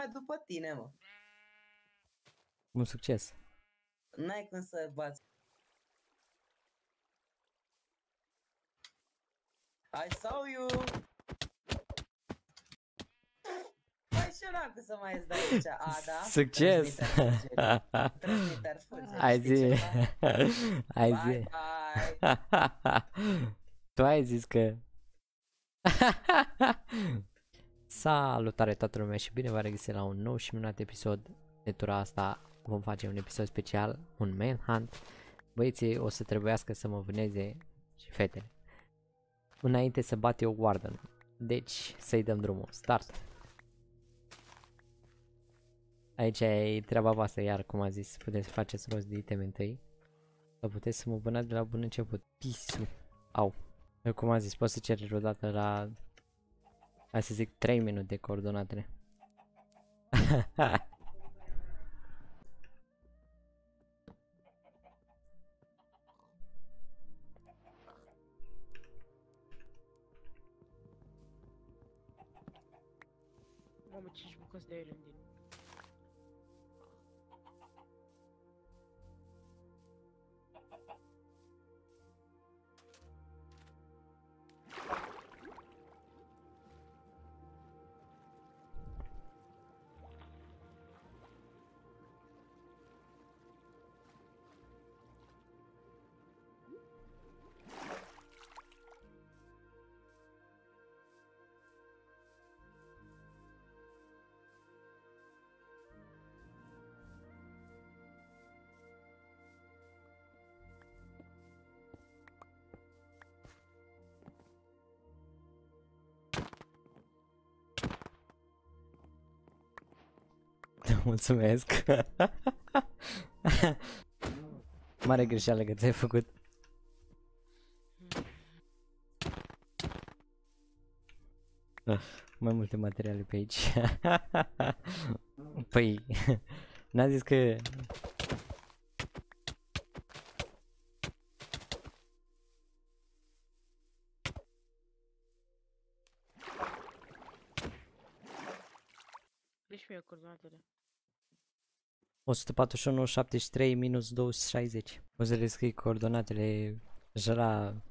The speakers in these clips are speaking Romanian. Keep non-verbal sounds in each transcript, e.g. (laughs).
numai după tine, mă. Un succes. N-ai cum să bați. I saw you! Păi și eu cum să mai ies de aici. A, da? (laughs) Succes! Transmitter (laughs) fuge. Transmitter fuge. Ai știi zi. ceva? (laughs) Ai Bye, zi. bye. tu ai zis că... Salutare toată lumea și bine v-am regăsit la un nou și minunat episod. De tura asta vom face un episod special, un manhunt. Băieții o să trebuiască să mă vâneze și fetele. Înainte să bat eu Warden. Deci să-i dăm drumul. Start! Aici e treaba voastră, iar cum a zis, puteți să faceți rost de iteme întâi. Sau puteți să mă vânați de la bun început. Pisu. Au. Eu cum am zis, pot să cer odată la... Hai să zic 3 minute coordonatele. Mamă, 5 bucăți de aer în din. Mulțumesc. (laughs) Mare greșeală că ți-ai făcut. Mai multe materiale pe aici. (laughs) păi, n-a zis că... 141, 73, minus 260. O să le scrii coordonatele Jara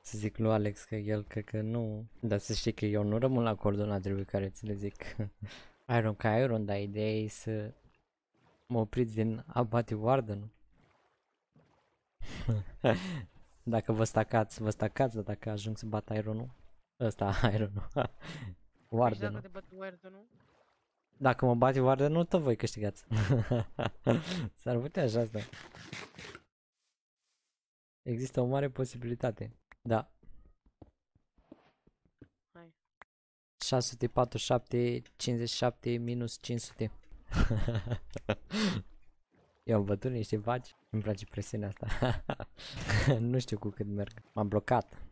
să zic lui Alex că el cred că nu Dar să știi că eu nu rămân la coordonatele pe care ți le zic. (laughs) Iron ca Iron, dar ideea e să mă opriți din a bate Warden. (laughs) Dacă vă stacați, vă stacați, dar dacă ajung să bat Iron-ul Ăsta, (laughs) Iron-ul Deci Warden-ul dacă te bate Wired, nu? Dacă mă bate Warden, nu tot voi câștigați (laughs) S-ar putea așa asta Există o mare posibilitate. Da. Hai. 647, 57, minus 500. (laughs) Eu am bătut niște vaci. Îmi place presiunea asta. (laughs) nu știu cu cât merg. M-am blocat.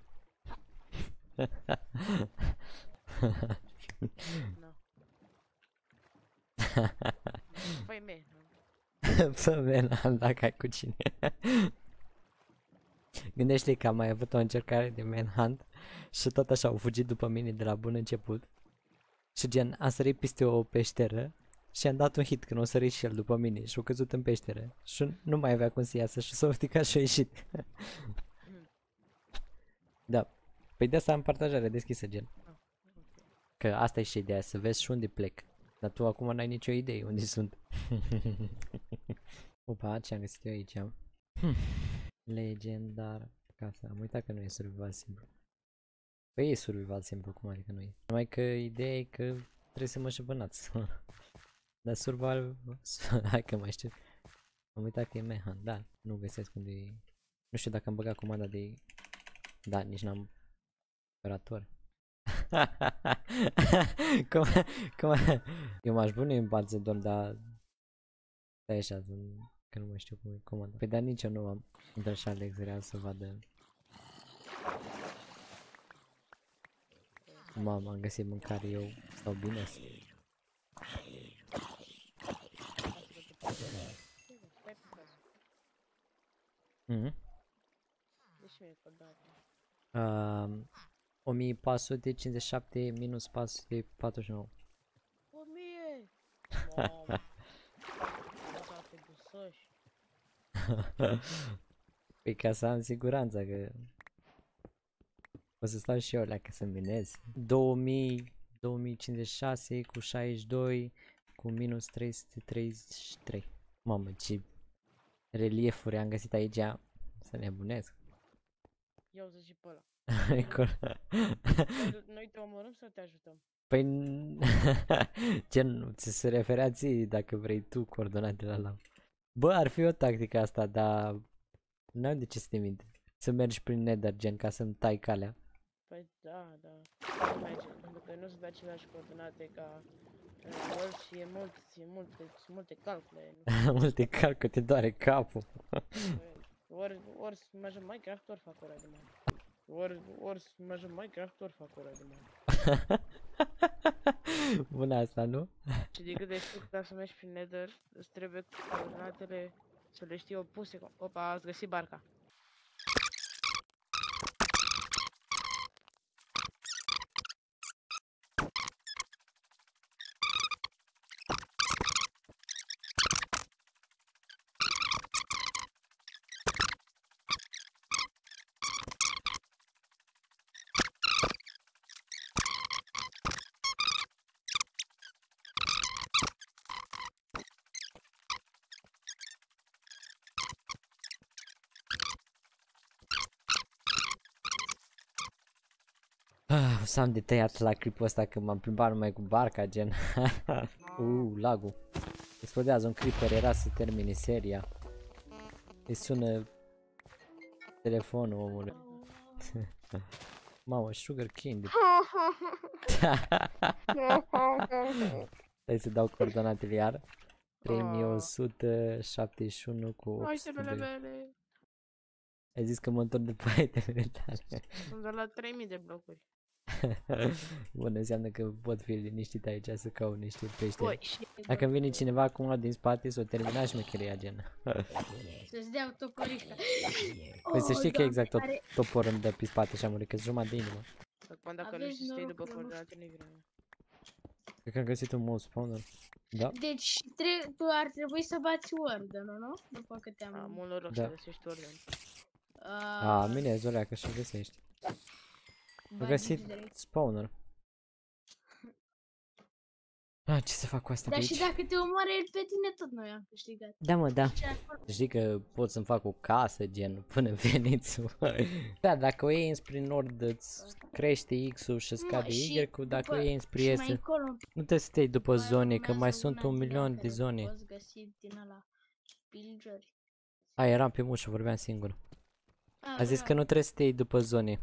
Nu. (laughs) Păi me. Fă vena dacă ai cu cine. (laughs) Gândește că am mai avut o încercare de manhunt și tot așa au fugit după mine de la bun început. Și gen, a sărit peste o peșteră și am dat un hit când o sărit și el după mine și a căzut în peșteră. Și nu mai avea cum să iasă și s-a urticat și a ieșit. (laughs) da. Păi de asta am partajare deschisă, gen. Că asta e și ideea, să vezi și unde plec. Dar tu acum n-ai nicio idee unde sunt. (laughs) Opa, ce am găsit eu aici? Hm. Legendar casa. Am uitat că nu e survival simplu. Păi e survival simplu, cum adică nu e? Numai că ideea e că trebuie să mă și vânați. (laughs) Dar survival... (laughs) Hai că mai știu. Am uitat că e Mehan, da. Nu găsesc unde e... Nu știu dacă am băgat comanda de... Da, nici n-am... Operator. (laughs) cum, cum, eu m-aș bune în Balzedon, dar... Stai așa, că nu mai știu cum e comanda. Păi dar nici eu nu am. Dar și Alex vrea să vadă. Mama, am găsit mâncare eu. Stau bine. Stai pe casă. Mhm. Deci mie coordonatele. Um, 1457 minus 449. O mie! Mamă. Da, pe gusăși. Păi ca să am siguranța că o să stau și eu la să minez. 2000, 2056 cu 62 cu minus 333. Mamă, ce reliefuri am găsit aici. Să nebunesc. Ia uite și pe ăla. (laughs) Acolo. Noi- Noi te omorâm sau te ajutăm? Păi, n- (laughs) gen, ți se referea ție dacă vrei tu coordonatele la Bă, ar fi o tactică asta, dar n-am de ce să te mint. Să mergi prin nether, gen, ca să-mi tai calea. Păi da, da. Nu merge, pentru că nu sunt aceleași coordonate ca în World și e mult, e multe, sunt multe calcule. Nu, (laughs) Multe calcă, te doare capul. ori, ori să mă joc Minecraft, ori fac ora de mare. Ori, ori să mă joc Minecraft, ori fac ora de mare. (laughs) Bună asta, nu? Și de cât de știu, ca să mergi prin Nether, îți trebuie coordonatele să le știi opuse. Opa, ați găsit barca. Ah, o să am de tăiat la clipul ăsta când m-am plimbat numai cu barca, gen. (laughs) uh, lagul. Explodează un creeper, era să termine seria. Îi sună telefonul omului. (laughs) Mamă, sugar cane. (laughs) Hai să dau coordonatele iar. 3171 cu Hai 800 mele de... mele. Ai zis că mă întorc după itemele tale. Sunt de la 3000 de blocuri. (laughs) Bun, înseamnă că pot fi liniștit aici să caut niște pește. Băi, și Dacă vine cineva acum din spate, s-o termina șmecheria gen. (laughs) Să-ți dea toporișca. (laughs) Păi să Oh, știi că Doamne, exact tot are- topor îmi dă pe spate și am murit, că jumătate de inimă. acum dacă nu Aveți știi să iei noroc după că nu coordonate, nu-i vina mea. Cred că am găsit un mod spawner. Da? Deci tre- tu ar trebui să bați Word, nu, nu? După câte am... Am mult noroc Da. să găsești ordine. A, mine, Zolea, că și găsești. Am găsit spawner. Ah, ce să fac cu asta pe Dar și aici? dacă te omoară el pe tine, tot noi am câștigat. Da, mă, da. Ce acolo? Știi că pot să-mi fac o casă, gen, (laughs) până veniți Da, dacă o iei înspre nord, îți crește X-ul și scade și Y-ul, dacă o după- iei înspre Și est, mai nu încolo, trebuie să te iei după mai zone, că mai urmează sunt una un din milion alea de care zone. Poți găsi din ăla pilgeri. A, eram pe mușă, vorbeam singur. Ah, A zis da. că nu trebuie să te iei după zone.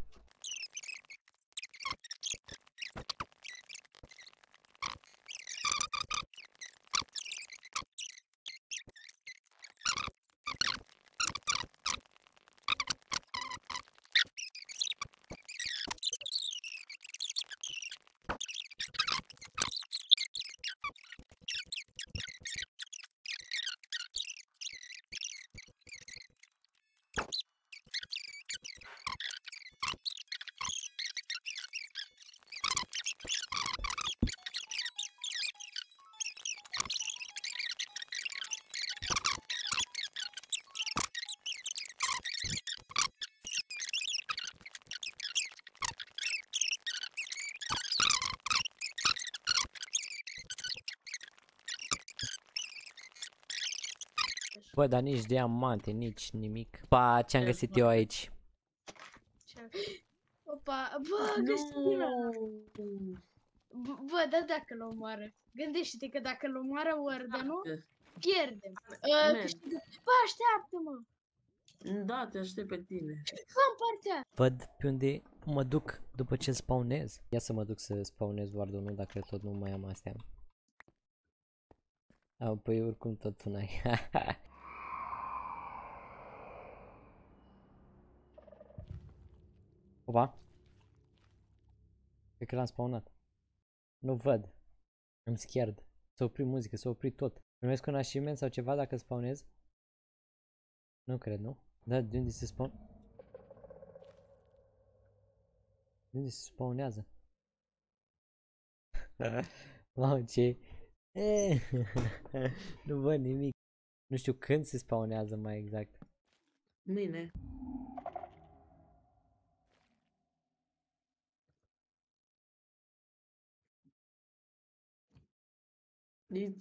Bă, dar nici diamante, nici nimic. Pa, ce-am găsit eu aici? Ce- Opa, bă, găsit din ăla. B- Bă, da dacă l omoară. Gândește-te că dacă l omoară Word, nu? Pierdem. Uh, Man. câștigă. Bă, așteaptă-mă! Da, te aștept pe tine. Fă partea! Văd pe unde mă duc după ce spawnez. Ia să mă duc să spawnez Ward 1 dacă tot nu mai am astea. A, păi oricum tot tu n-ai. (laughs) Opa. Cred că l-am spawnat. Nu văd. Am scared. S-a oprit muzică, s-a oprit tot. Primesc un achievement sau ceva dacă spawnez? Nu cred, nu? Da, de unde se spawn? De unde se spawnează? (laughs) Mamă, ce Eh, (laughs) nu văd nimic. Nu știu când se spawnează mai exact. Mine.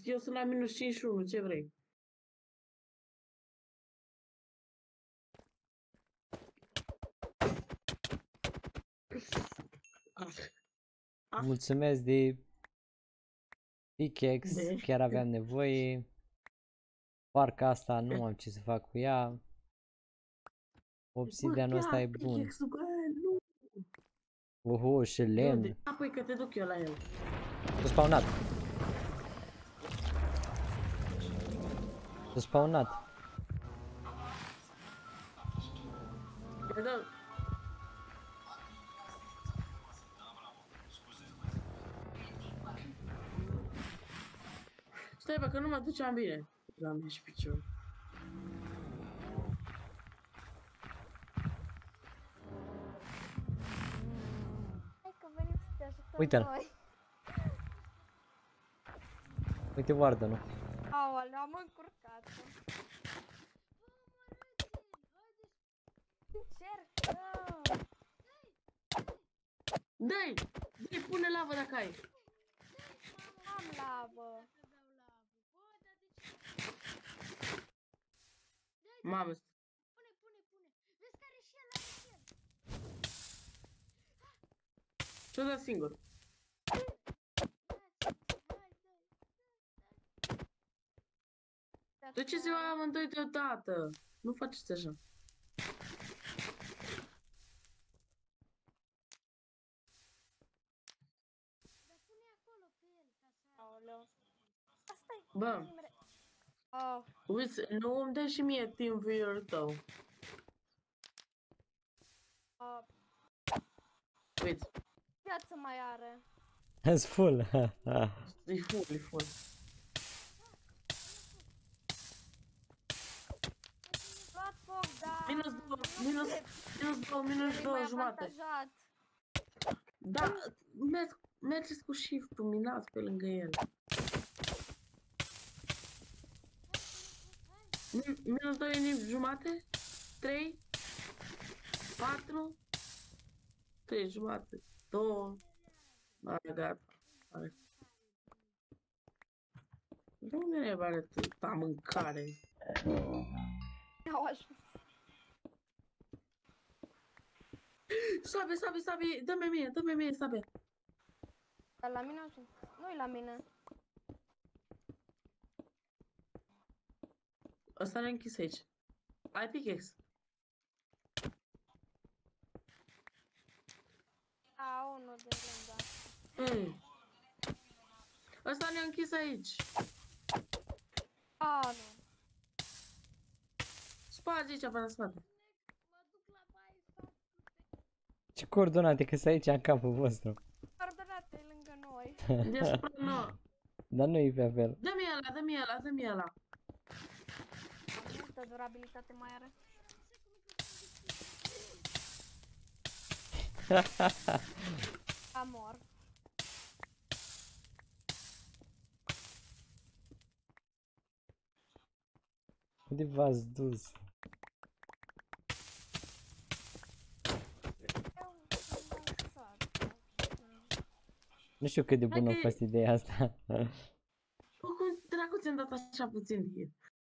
Eu sunt la minus 51, ce vrei? Ah. Mulțumesc de pickaxe, De? chiar aveam nevoie. Parcă asta nu am ce să fac cu ea. Obsidianul ăsta e bun. pickaxe-ul, bă, nu. Oho, și De lemn. unde? Apoi că te duc eu la el. S-a spawnat. S-a spawnat. Păi da. Stai bă, că nu mă duceam bine. La mine și picior. Hai că venim să te ajutăm Uite-l. noi. Uite Warden-ul. Aoleu, am încurcat Dai! Dai, pune lavă dacă ai. Am lavă! Mamă, Pune, pune, pune. Vezi care și el are și el. ce-o dat singur? Hai, dai. Duceți-vă amândoi deodată. Nu faceți așa. Dar pune acolo pe el ca să... Aoleu. Asta e. Bă, Oh, uiți, nu îmi dă și mie team viewer tău. uh, Uite, viață mai are. It's full. (laughs) e full, e full. Luat foc, dar... Minus două, minus, minus două, minus e două mai jumate. avantajat. Da, merg, mergeți cu shift-ul, minați pe lângă el. Minus 2 jumate? 3? 4? 3 jumate. 2. Hai, gata. Hai. De unde ne are atâta mâncare? Au ajuns. Sabe, sabe, sabe, dă-mi mie, dă-mi mie, sabe. Dar la mine ajuns. Nu-i la mine. Ăsta ne-a închis aici. Ai pickaxe. A, unul de rând, da. Mm. Ăsta ne-a închis aici. A, nu. Sparge aici pe la spate. Ce coordonate, că sunt aici în capul vostru. Coordonate lângă noi. Deasupra nu. (laughs) Dar nu e pe fel. Dă-mi ăla, dă-mi ăla, dă-mi ăla. Multă durabilitate mai are. (laughs) Amor. Unde v-ați dus? Eu am lăsat. Nu știu cât de Hai bună a că- fost ideea asta. Bă, cum dracu ți-am dat așa puțin de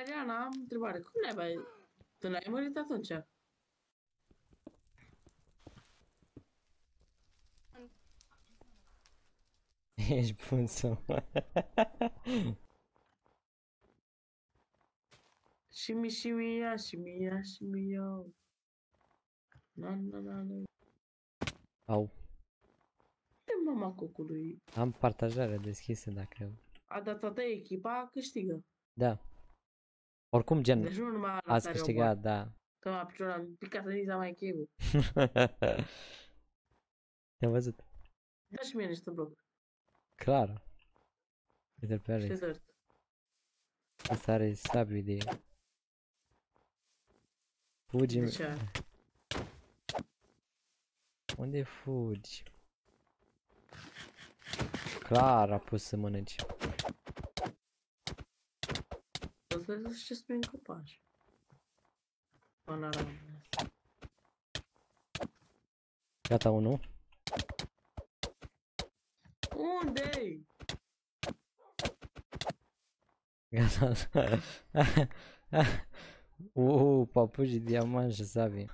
Dar, Iana, am o întrebare. Cum ne mai... Tu n-ai murit atunci? Ești bun să Și mi, și mi, ia, și mi, ia, și mi, ia. Na, na, na, na. Au, De mama cocului. am partajarea deschisă dacă... A dat toată echipa, câștigă. Da. Oricum, gen, Deci nu numai ala ați care o câștigat, da. bate. Că m-a picior, am picat în Iza mai cheiul. (laughs) Te-am văzut. Dă și mie niște blocuri. Clar. Uite pe Și Alex. dărt. Asta are sabiu de... Fugi. De ce? Unde fugi? Clar a pus să mănânci. Vezi ce spui în copaci. Până la Gata, unul. Unde-i? Gata. (laughs) Uuu, papuci, diamant și sabie.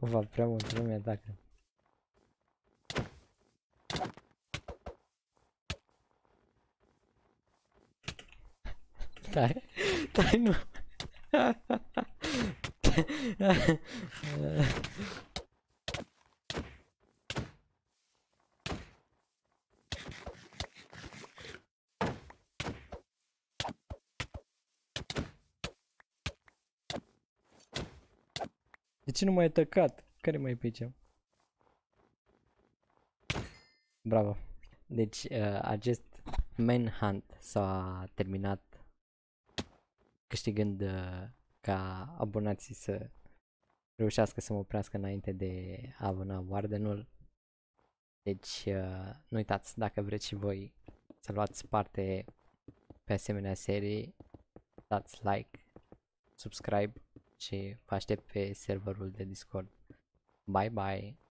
Opa, (laughs) prea mult lume atacă. Dai, dai nu. De ce nu mai ai tăcat? Care mai e pe aici? Bravo. Deci, uh, acest manhunt s-a terminat câștigând uh, ca abonații să reușească să mă oprească înainte de a abona Wardenul. Deci, uh, nu uitați, dacă vreți și voi să luați parte pe asemenea serii, dați like, subscribe și vă aștept pe serverul de Discord. Bye bye!